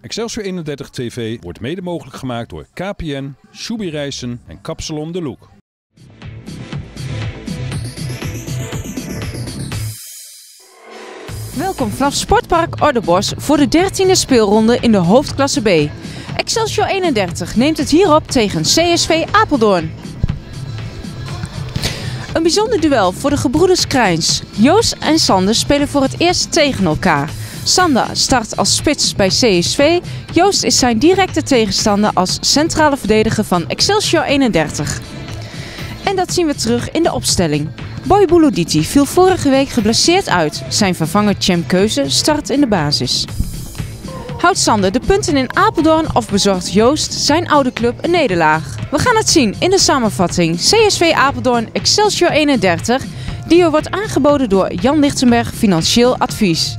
Excelsior 31 TV wordt mede mogelijk gemaakt door KPN, Shubi Reizen en Kapsalon de Look. Welkom vanaf Sportpark Ordebos voor de 13e speelronde in de hoofdklasse B. Excelsior 31 neemt het hierop tegen CSV Apeldoorn. Een bijzonder duel voor de gebroeders Krijns. Joost en Sander spelen voor het eerst tegen elkaar. Sander start als spits bij CSV. Joost is zijn directe tegenstander als centrale verdediger van Excelsior 31. En dat zien we terug in de opstelling. Boy Bouloditi viel vorige week geblesseerd uit. Zijn vervanger Cem Keuze start in de basis. Houdt Sander de punten in Apeldoorn of bezorgt Joost zijn oude club een nederlaag? We gaan het zien in de samenvatting. CSV Apeldoorn Excelsior 31, die wordt aangeboden door Jan Lichtenberg Financieel Advies.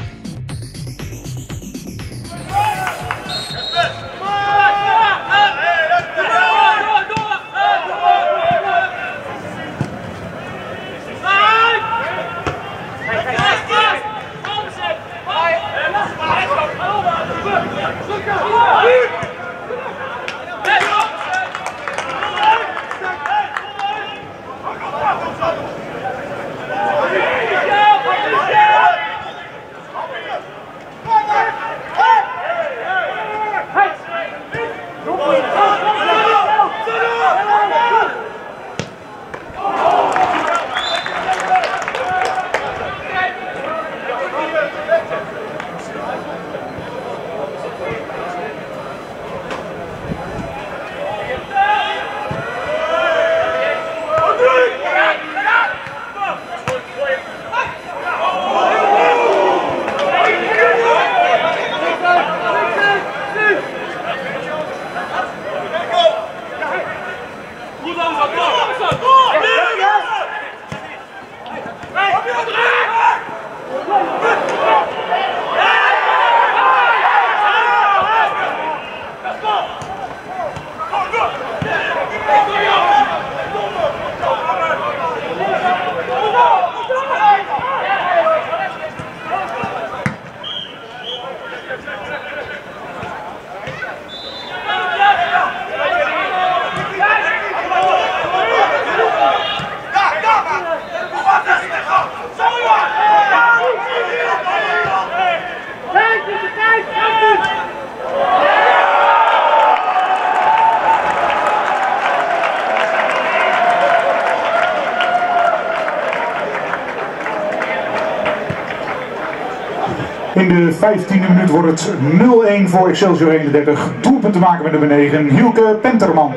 In de 15e minuut wordt het 0-1 voor Excelsior 31. Doelpunt te maken met nummer 9, Hielke Penterman.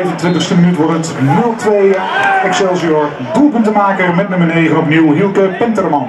25e minuut wordt het 0-2 Excelsior. Doelpunt te maken met nummer 9 opnieuw Hielke Penterman.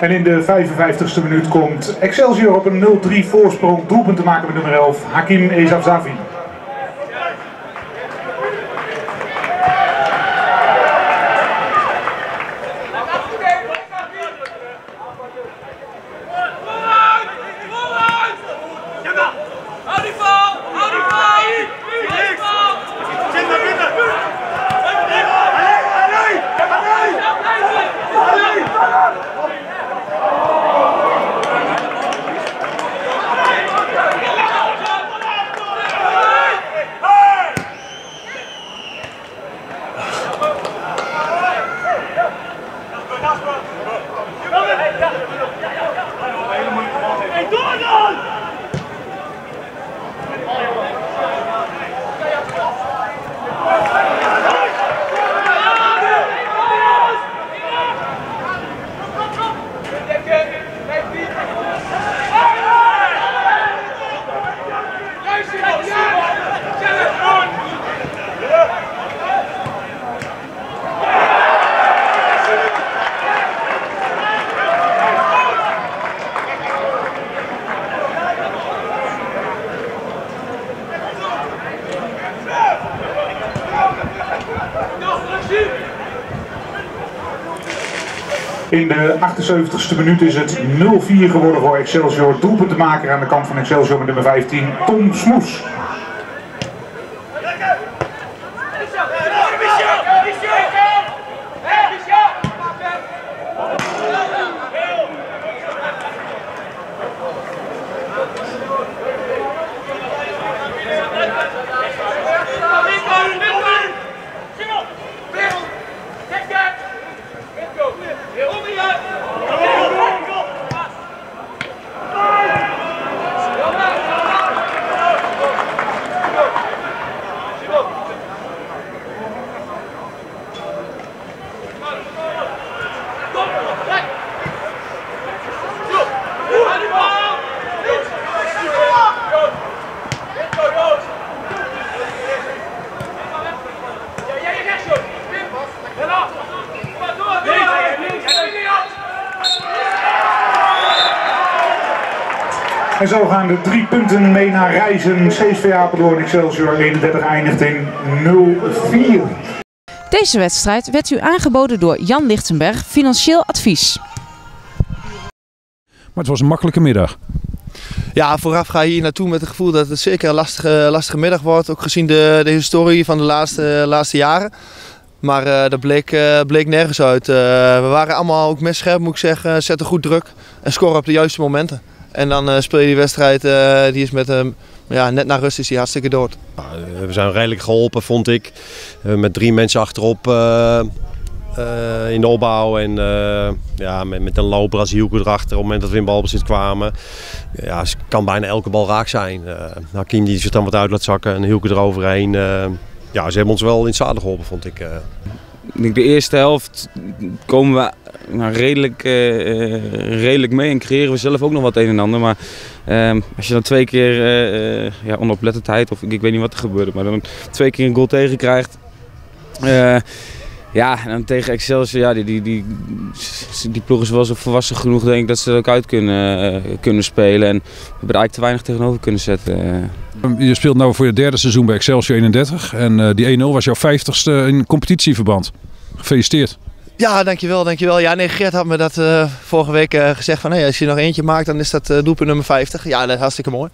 En in de 55ste minuut komt Excelsior op een 0-3 voorsprong. Doelpunt te maken met nummer 11, Hakim Ezafzavi. In de 78ste minuut is het 0-4 geworden voor Excelsior. Doelpunt te maken aan de kant van Excelsior met nummer 15, Tom Smoes. En zo gaan de drie punten mee naar Reizen. CSV Apeldoorn Excelsior 31 eindigt in 0-4. Deze wedstrijd werd u aangeboden door Jan Lichtenberg, Financieel Advies. Maar het was een makkelijke middag. Ja, vooraf ga je hier naartoe met het gevoel dat het zeker een lastige, lastige middag wordt. Ook gezien de, de historie van de laatste, laatste jaren. Maar uh, dat bleek, uh, bleek nergens uit. Uh, we waren allemaal ook mes scherp, moet ik zeggen. Zetten goed druk en scoren op de juiste momenten. En dan speel je die wedstrijd, die is met hem. Ja, net na rust is hij hartstikke dood. we zijn redelijk geholpen, vond ik. met drie mensen achterop uh, in de opbouw. En uh, ja, met, met een loper als Hielke erachter op het moment dat we in balbezit kwamen. Ja, kan bijna elke bal raak zijn. Uh, Hakim die zich dan wat uit laat zakken en Hielke eroverheen. ja, ze hebben ons wel in het zadel geholpen, vond ik. Ik denk de eerste helft komen we nou, redelijk, redelijk mee en creëren we zelf ook nog wat een en ander. Maar ehm, als je dan twee keer ja, onoplettendheid of ik, ik, weet niet wat er gebeurde, maar dan twee keer een goal tegen krijgt. Ja, en dan tegen Excelsior, ja, die, die, die, die ploeg is wel zo volwassen genoeg denk ik dat ze er ook uit kunnen, kunnen spelen. En we hebben er eigenlijk te weinig tegenover kunnen zetten. Je speelt nu voor je derde seizoen bij Excelsior 31 en die 1-0 was jouw vijftigste in competitieverband. Gefeliciteerd. Ja, dankjewel, dankjewel. Ja, nee, Geert had me dat uh, vorige week uh, gezegd van hey, als je nog eentje maakt, dan is dat uh, doelpunt nummer 50. Ja, dat is hartstikke mooi.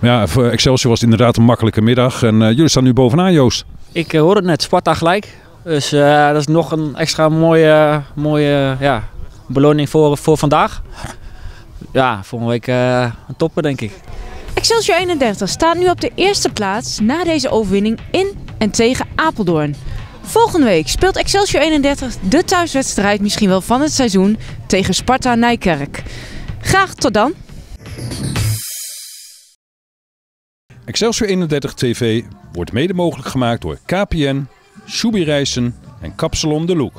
Maar ja, voor Excelsior was het inderdaad een makkelijke middag en jullie staan nu bovenaan, Joost. Ik hoor het net, Sparta gelijk. Dus uh, dat is nog een extra mooie, mooie ja, beloning voor, voor vandaag. Ja, volgende week uh, een topper denk ik. Excelsior 31 staat nu op de eerste plaats na deze overwinning in en tegen Apeldoorn. Volgende week speelt Excelsior 31 de thuiswedstrijd misschien wel van het seizoen tegen Sparta Nijkerk. Graag tot dan! Excelsior 31 TV wordt mede mogelijk gemaakt door KPN Rijssen en Kapsalon de Loek.